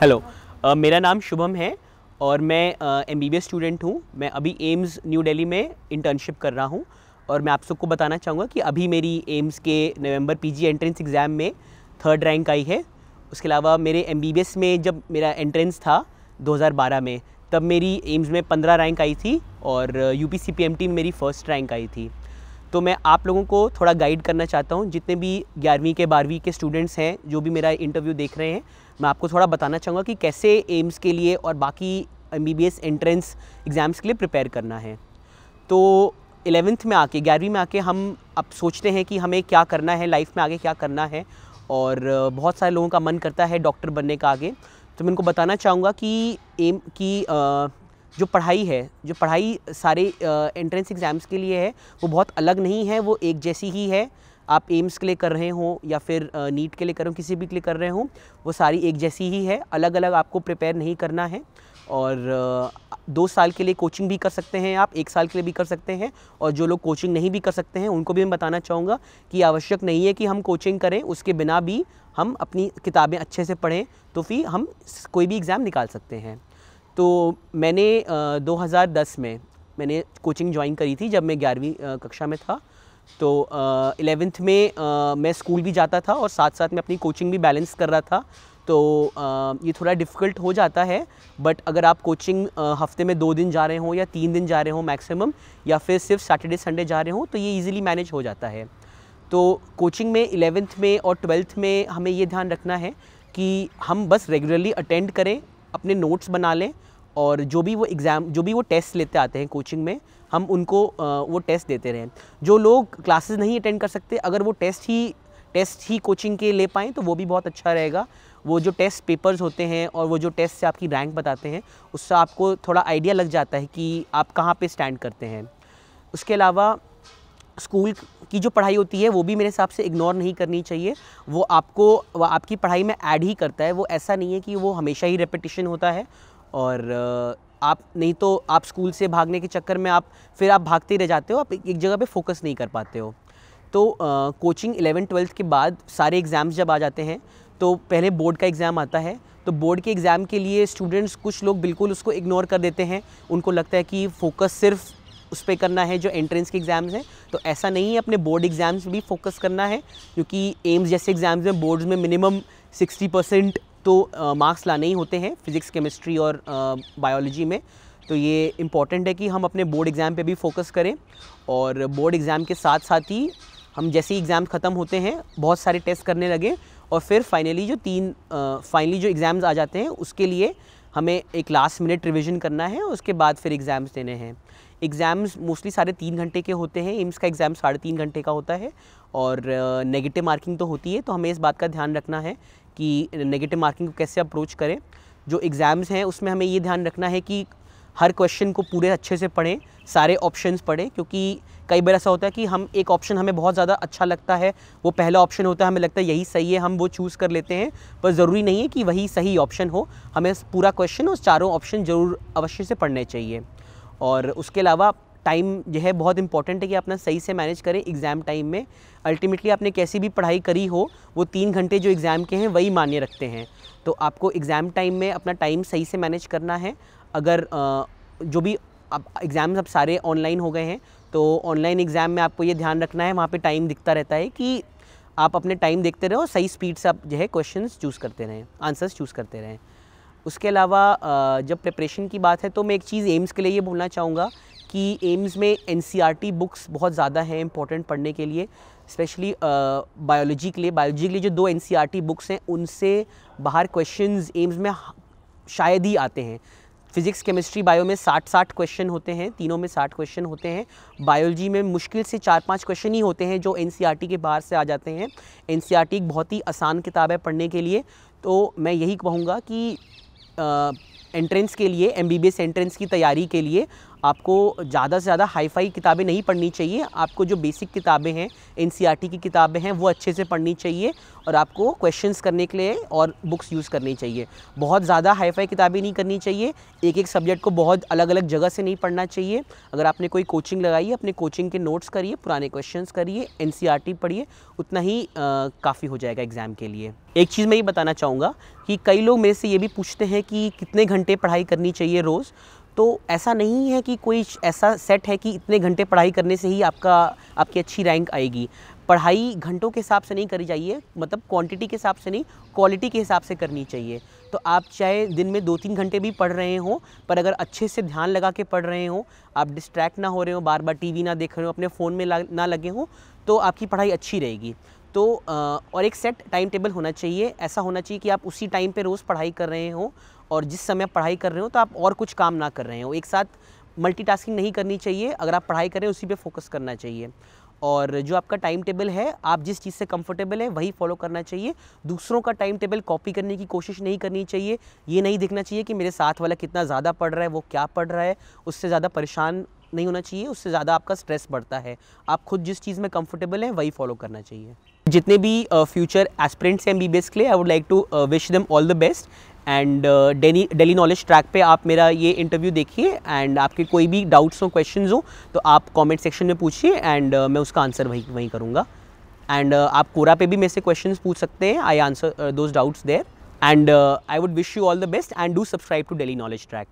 Hello uh, मेरा नाम शुभम है और मैं एम बी स्टूडेंट हूँ। मैं अभी एम्स न्यू दिल्ली में इंटर्नशिप कर रहा हूँ और मैं आप सबको बताना चाहूँगा कि अभी मेरी एम्स के नवंबर पीजी एंट्रेंस एग्ज़ाम में थर्ड रैंक आई है। उसके अलावा मेरे एमबीबीएस में जब मेरा एंट्रेंस था 2012 में तब मेरी एम्स में 15 रैंक आई थी और यू पी में मेरी फ़र्स्ट रैंक आई थी। तो मैं आप लोगों को थोड़ा गाइड करना चाहता हूँ। जितने भी ग्यारहवीं के बारहवीं के स्टूडेंट्स हैं, जो भी मेरा इंटरव्यू देख रहे हैं, मैं आपको थोड़ा बताना चाहूँगा कि कैसे एम्स के लिए और बाकी एम बी एंट्रेंस एग्ज़ाम्स के लिए प्रिपेयर करना है। तो एलेवेंथ में आके, ग्यारहवीं में आके हम अब सोचते हैं कि हमें क्या करना है लाइफ में आगे क्या करना है और बहुत सारे लोगों का मन करता है डॉक्टर बनने का आगे। तो मैं उनको बताना चाहूँगा कि एम की जो पढ़ाई है, जो पढ़ाई सारे एंट्रेंस एग्ज़ाम्स के लिए है, वो बहुत अलग नहीं है, वो एक जैसी ही है। आप एम्स के लिए कर रहे हो या फिर नीट के लिए कर रहे हो, किसी भी के लिए कर रहे हो, वो सारी एक जैसी ही है। अलग अलग आपको प्रिपेयर नहीं करना है और दो साल के लिए कोचिंग भी कर सकते हैं आप, एक साल के लिए भी कर सकते हैं और जो लोग कोचिंग नहीं भी कर सकते हैं, उनको भी मैं बताना चाहूँगा कि आवश्यक नहीं है कि हम कोचिंग करें, उसके बिना भी हम अपनी किताबें अच्छे से पढ़ें तो फिर हम कोई भी एग्ज़ाम निकाल सकते हैं। तो मैंने दो हज़ार दस में मैंने कोचिंग ज्वाइन करी थी जब मैं ग्यारहवीं कक्षा में था। तो एलेवेंथ में आ, मैं स्कूल भी जाता था और साथ साथ में अपनी कोचिंग भी बैलेंस कर रहा था। तो आ, ये थोड़ा डिफ़िकल्ट हो जाता है बट अगर आप कोचिंग हफ़्ते में दो दिन जा रहे हो या तीन दिन जा रहे हो मैक्सिमम या फिर सिर्फ़ सैटरडे संडे जा रहे हो तो ये इजीली मैनेज हो जाता है। तो कोचिंग में इलेवेंथ में और ट्वेल्थ में हमें ये ध्यान रखना है कि हम बस रेगुलरली अटेंड करें अपने नोट्स बना लें और जो भी वो एग्ज़ाम जो भी वो टेस्ट लेते आते हैं कोचिंग में, हम उनको वो टेस्ट देते रहें। जो लोग क्लासेस नहीं अटेंड कर सकते, अगर वो टेस्ट ही टेस्ट ही कोचिंग के ले पाएँ तो वो भी बहुत अच्छा रहेगा। वो जो टेस्ट पेपर्स होते हैं और वो जो टेस्ट से आपकी रैंक बताते हैं, उससे आपको थोड़ा आइडिया लग जाता है कि आप कहाँ पे स्टैंड करते हैं। उसके अलावा स्कूल की जो पढ़ाई होती है, वो भी मेरे हिसाब से इग्नोर नहीं करनी चाहिए। वो आपको आपकी पढ़ाई में ऐड ही करता है। वो ऐसा नहीं है कि वो हमेशा ही रेपिटिशन होता है और आप नहीं तो आप स्कूल से भागने के चक्कर में आप, फिर आप भागते रह जाते हो, आप एक जगह पे फोकस नहीं कर पाते हो। तो कोचिंग इलेवन ट्वेल्थ के बाद सारे एग्ज़ाम्स जब आ जाते हैं तो पहले बोर्ड का एग्ज़ाम आता है। तो बोर्ड के एग्ज़ाम के लिए स्टूडेंट्स कुछ लोग बिल्कुल उसको इग्नोर कर देते हैं। उनको लगता है कि फ़ोकस सिर्फ़ उस पर करना है जो एंट्रेंस के एग्ज़ाम्स हैं। तो ऐसा नहीं है, अपने बोर्ड एग्ज़ाम्स भी फोकस करना है, क्योंकि एम्स जैसे एग्ज़ाम्स में बोर्ड्स में मिनिमम सिक्सटी परसेंट तो मार्क्स लाने ही होते हैं फिज़िक्स केमिस्ट्री और बायोलॉजी में। तो ये इंपॉर्टेंट है कि हम अपने बोर्ड एग्ज़ाम पे भी फोकस करें और बोर्ड एग्ज़ाम के साथ साथ ही हम जैसे ही एग्ज़ाम ख़त्म होते हैं, बहुत सारे टेस्ट करने लगे और फिर फाइनली जो तीन फाइनली जो एग्ज़ाम्स आ जाते हैं, उसके लिए हमें एक लास्ट मिनट रिविज़न करना है, उसके बाद फिर एग्ज़ाम्स देने हैं। एग्ज़ाम्स मोस्टली साढ़े तीन घंटे के होते हैं, एम्स का एग्ज़ाम साढ़े तीन घंटे का होता है और नेगेटिव मार्किंग तो होती है तो हमें इस बात का ध्यान रखना है कि नेगेटिव मार्किंग को कैसे अप्रोच करें। जो एग्ज़ाम्स हैं, उसमें हमें ये ध्यान रखना है कि हर क्वेश्चन को पूरे अच्छे से पढ़ें, सारे ऑप्शंस पढ़ें, क्योंकि कई बार ऐसा होता है कि हम, एक ऑप्शन हमें बहुत ज़्यादा अच्छा लगता है, वो पहला ऑप्शन होता है, हमें लगता है यही सही है, हम वो चूज़ कर लेते हैं, पर ज़रूरी नहीं है कि वही सही ऑप्शन हो, हमें पूरा क्वेश्चन और चारों ऑप्शन ज़रूर अवश्य से पढ़ने चाहिए। और उसके अलावा टाइम जो है बहुत इंपॉर्टेंट है कि अपना सही से मैनेज करें एग्ज़ाम टाइम में। अल्टीमेटली आपने कैसी भी पढ़ाई करी हो, वो तीन घंटे जो एग्ज़ाम के हैं, वही मान्य रखते हैं। तो आपको एग्ज़ाम टाइम में अपना टाइम सही से मैनेज करना है। अगर जो भी अब एग्ज़ाम्स अब सारे ऑनलाइन हो गए हैं तो ऑनलाइन एग्ज़ाम में आपको ये ध्यान रखना है, वहाँ पे टाइम दिखता रहता है कि आप अपने टाइम देखते रहो, सही स्पीड से आप जो है क्वेश्चन चूज़ करते रहें आंसर्स चूज़ करते रहें। उसके अलावा जब प्रिपरेशन की बात है तो मैं एक चीज़ एम्स के लिए ये बोलना चाहूँगा कि एम्स में एन बुक्स e बहुत ज़्यादा हैं इंपॉर्टेंट पढ़ने के लिए स्पेशली बायोलॉजी के लिए। बायोलॉजी के लिए जो दो एन बुक्स e हैं, उनसे बाहर क्वेश्चन एम्स में शायद ही आते हैं। फिज़िक्स केमिस्ट्री बायो में साठ साठ क्वेश्चन होते हैं, तीनों में साठ क्वेश्चन होते हैं। बायोलॉजी में मुश्किल से चार पाँच क्वेश्चन ही होते हैं जो एन e के बाहर से आ जाते हैं। एन एक बहुत ही आसान किताब है पढ़ने के लिए। तो मैं यही कहूँगा कि एंट्रेंस के लिए एम एंट्रेंस की तैयारी के लिए आपको ज़्यादा से ज़्यादा हाई फाई किताबें नहीं पढ़नी चाहिए। आपको जो बेसिक किताबें हैं एन e की किताबें हैं, वो अच्छे से पढ़नी चाहिए और आपको क्वेश्चंस करने के लिए और बुक्स यूज़ करनी चाहिए। बहुत ज़्यादा हाई फाई किताबें नहीं करनी चाहिए। एक एक सब्जेक्ट को बहुत अलग अलग जगह से नहीं पढ़ना चाहिए। अगर आपने कोई कोचिंग लगाई अपने कोचिंग के नोट्स करिए, पुराने क्वेश्चन करिए एन e पढ़िए, उतना ही काफ़ी हो जाएगा एग्ज़ाम के लिए। एक चीज़ मैं ये बताना चाहूँगा कि कई लोग मेरे से ये भी पूछते हैं कि कितने घंटे पढ़ाई करनी चाहिए रोज़? तो ऐसा नहीं है कि कोई ऐसा सेट है कि इतने घंटे पढ़ाई करने से ही आपका, आपकी अच्छी रैंक आएगी। पढ़ाई घंटों के हिसाब से नहीं करी जाइए मतलब क्वांटिटी के हिसाब से नहीं क्वालिटी के हिसाब से करनी चाहिए। तो आप चाहे दिन में दो तीन घंटे भी पढ़ रहे हो, पर अगर अच्छे से ध्यान लगा के पढ़ रहे हो, आप डिस्ट्रैक्ट ना हो रहे हो बार बार टीवी ना देख रहे हो, अपने फ़ोन में ना लगे हो तो आपकी पढ़ाई अच्छी रहेगी। तो और एक सेट टाइम टेबल होना चाहिए। ऐसा होना चाहिए कि आप उसी टाइम पे रोज़ पढ़ाई कर रहे हो और जिस समय पढ़ाई कर रहे हो तो आप और कुछ काम ना कर रहे हो। एक साथ मल्टीटास्किंग नहीं करनी चाहिए। अगर आप पढ़ाई करें उसी पे फोकस करना चाहिए। और जो आपका टाइम टेबल है, आप जिस चीज़ से कंफर्टेबल है, वही फॉलो करना चाहिए। दूसरों का टाइम टेबल कॉपी करने की कोशिश नहीं करनी चाहिए। ये नहीं देखना चाहिए कि मेरे साथ वाला कितना ज़्यादा पढ़ रहा है, वो क्या पढ़ रहा है। उससे ज़्यादा परेशान नहीं होना चाहिए, उससे ज़्यादा आपका स्ट्रेस बढ़ता है। आप खुद जिस चीज़ में कंफर्टेबल हैं, वही फॉलो करना चाहिए। जितने भी फ्यूचर एस्पिरेंट्स हैं एम बी के लिए I would like to wish them all the best and daily daily knowledge track पे आप मेरा ये इंटरव्यू देखिए एंड आपके कोई भी डाउट्स हो क्वेश्चन हो तो आप कमेंट सेक्शन में पूछिए एंड uh, मैं उसका आंसर वहीं वहीं करूँगा। एंड uh, आप कोरा पे भी मेरे से क्वेश्चन पूछ सकते हैं I answer those doubts there and I would wish you all the best and do subscribe to daily knowledge track